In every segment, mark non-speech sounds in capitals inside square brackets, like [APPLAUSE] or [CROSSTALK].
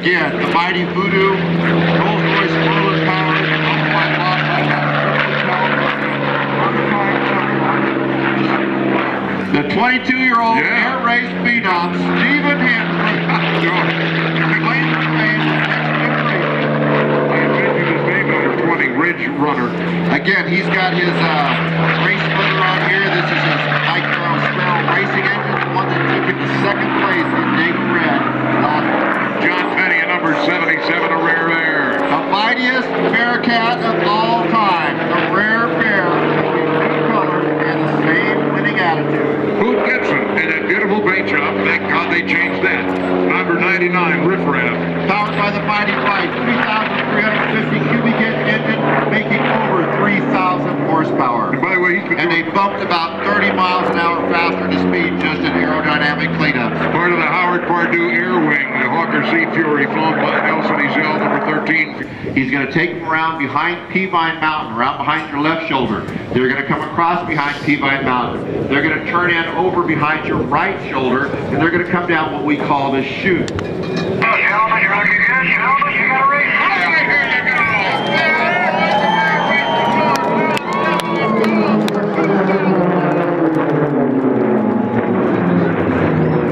Again, the mighty Voodoo, Rolls Royce Power, The 22-year-old Yeah. air race phenom, Stephen Hinton. Claims to fame for next generation. I mentioned his name under 20, Ridge Runner. Again, he's got his uh, race motor on here. This is his Micro Sparrow Racing engine, the one that took him to second place in Dayton Red last John Penney at number 77, a rare there. The mightiest Bearcat of all time, the rare bear, with two colors and the same winning attitude. Boot Gibson and that beautiful paint job. Thank God they changed that. Number 99, Riff Raff. Powered by the mighty Wright, 3,350 cubic inch engine, making over 3,000 horsepower. And by the way, he's been And they doing bumped about 30 miles an hour faster to speed just in aerodynamic cleanups. part of the Howard Pardue Air Wing, the Hawker Sea Fury, flown by Nelson Ezell, number 13. He's going to take them around behind Peavine Mountain, around behind your left shoulder. They're going to come across behind Peavine Mountain. They're going to turn in over behind your right shoulder, and they're going to come down what we call the chute. Gentlemen, you're looking good. Gentlemen, you got a race.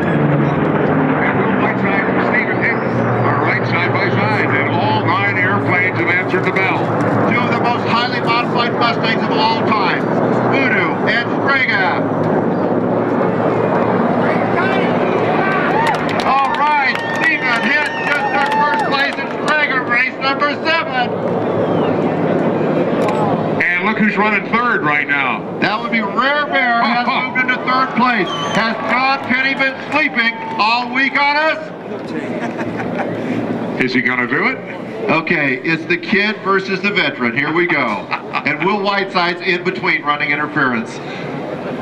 And Will Whiteside and Stephen Hinton are right side by side, and all nine airplanes have answered the bell. Two of the most highly modified Mustangs of all time, Voodoo and Strega. All right, Stephen Hinton just took first place in Strega race number seven. And look who's running third right now. That would be Rare Bear [LAUGHS] has moved into third place. Has John Penney been sleeping all week on us? [LAUGHS] Is he going to do it? Okay, it's the kid versus the veteran. Here we go. [LAUGHS] And Will Whiteside's in between running interference.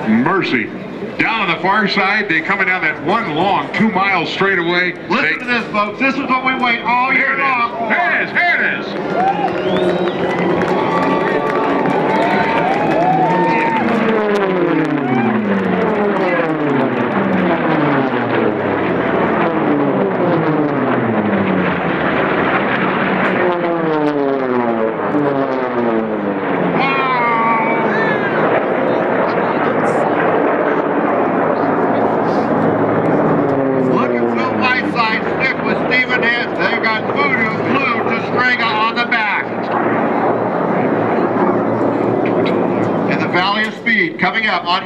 Mercy. Down on the far side, they coming down that one long two mile straightaway. Listen They- to this, folks. This is what we wait all year long Here it is. Here it is. Look at Will Whiteside stick with Stephen Hinton. They got Voodoo glued to Strega on the back. In the Valley of Speed, coming up on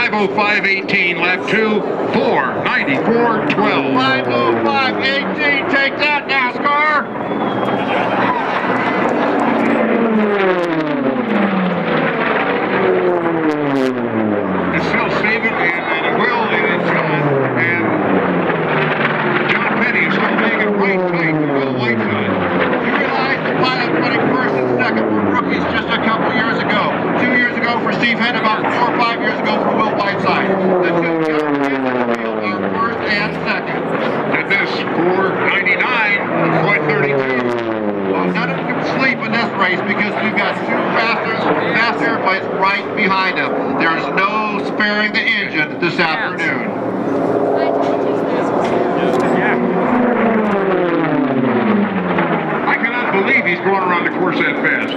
just a couple years ago. Two years ago for Steve Hinton, about four or five years ago for Will Whiteside. The two young kids in the field are first and second. At this 499, Floyd 32. Well, none of them can sleep in this race because we've got two faster, fast airplanes right behind them. There's no sparing this afternoon. I cannot believe he's going around the course that fast.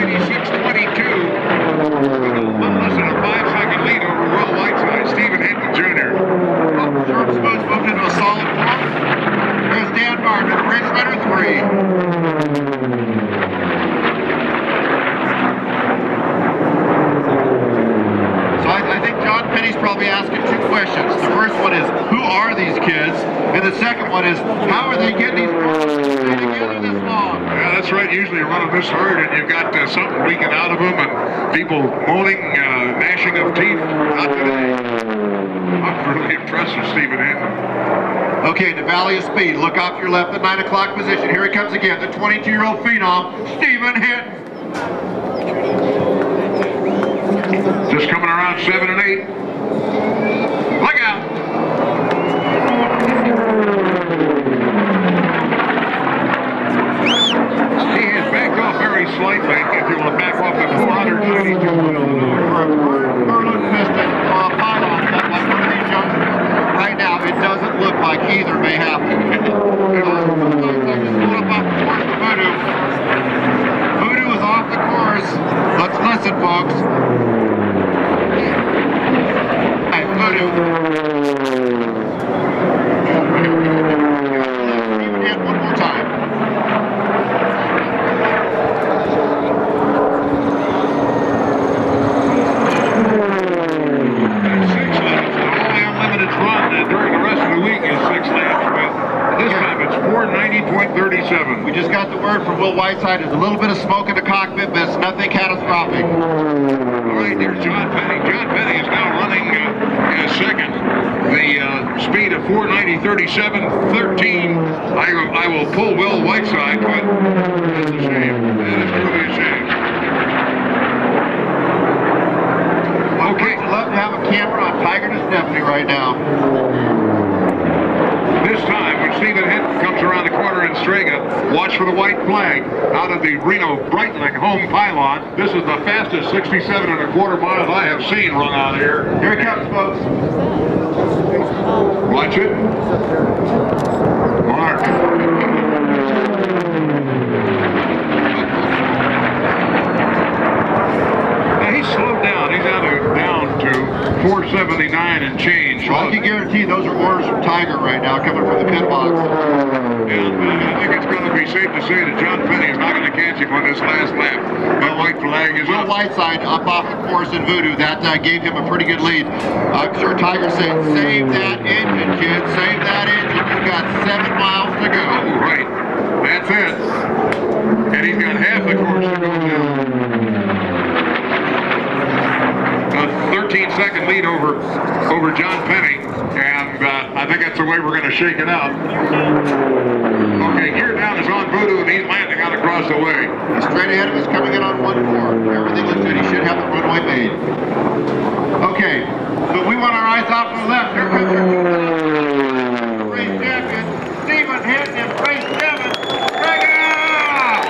96.22. the second one is, how are they getting these together this long? Yeah, that's right. Usually you're running this hard and you've got uh, something leaking out of them and people moaning, uh, gnashing of teeth. Not today. I'm really impressed with Stephen Hinton. Okay, the Valley of Speed. Look off your left at 9 o'clock position. Here he comes again, the 22-year-old phenom, Stephen Hinton. Just coming around 7 and 8. We just got the word from Will Whiteside. There's a little bit of smoke in the cockpit, but it's nothing catastrophic. All right, there's John Penney. John Penney is now running uh, in second. The uh, speed of 490.37, 13. I, I will pull Will Whiteside, but that's a shame. That is truly a shame. Okay, I'd love to have a camera on Tiger to Stephanie right now. This time when Stephen Hinton comes around the corner in Strega, watch for the white flag out of the Reno Breitling home pylon. This is the fastest 67 and a quarter miles I have seen run out here. Here he comes, folks. Watch it. Mark. Now he's slowed down. He's down to, down to 479 and change. Well, I can guarantee those are orders from Tiger right now coming from the pit box. And uh, I think it's going to be safe to say that John Penney is not going to catch him on this last lap. That white flag is Will up. Whiteside up off the course in Voodoo. That uh, gave him a pretty good lead. I'm sure Tiger said, save that engine, kid. Save that engine. You've got seven miles to go. Oh, right. That's it. And he's got half the course to go now. A 13 second lead over over John Penney, and uh, I think that's the way we're going to shake it out. Okay, gear down is on Voodoo, and he's landing out across the way. He's straight ahead of us coming in on 1-4. Everything looks good. He should have the runway made. Okay, but we want our eyes off to the left. Here comes your race champion, Stephen Hinton in race 7. Bring it out!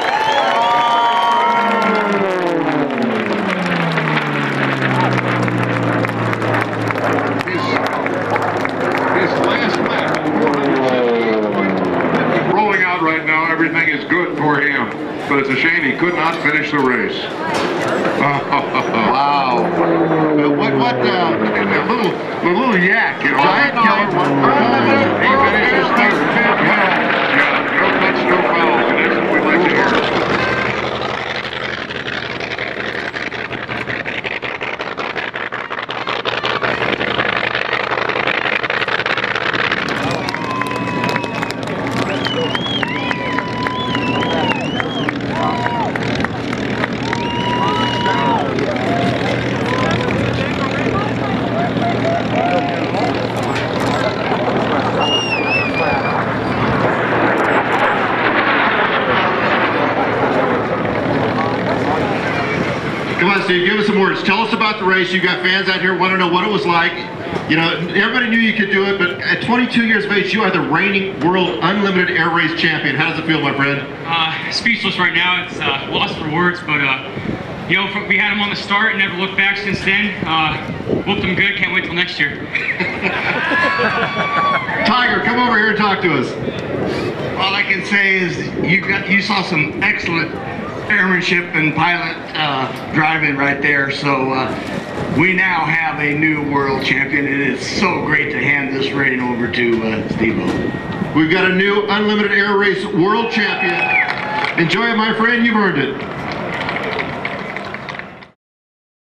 His, his last lap, 478 points. rolling out right now. Everything is good for him, but it's a shame he could not finish the race. [LAUGHS] Wow. What, what, uh, the little, the little yak, you know. Giant killer. He finishes third. Yeah, yeah, no touch, no fouls, and that's what we like to hear. Come on, Steve, give us some words. Tell us about the race. You got fans out here want to know what it was like. You know, everybody knew you could do it, but at 22 years of age, you are the reigning world unlimited air race champion. How does it feel, my friend? Uh, speechless right now. It's uh, lost for words, but uh, you know, we had him on the start and never looked back since then. Uh, whooped him good. Can't wait till next year. [LAUGHS] [LAUGHS] Tiger, come over here and talk to us. All I can say is you got you saw some excellent airmanship and pilot uh, driving right there. So uh, we now have a new world champion. And It is so great to hand this reign over to uh, Steve-O. We've got a new unlimited air race world champion. Enjoy it, my friend. You've earned it.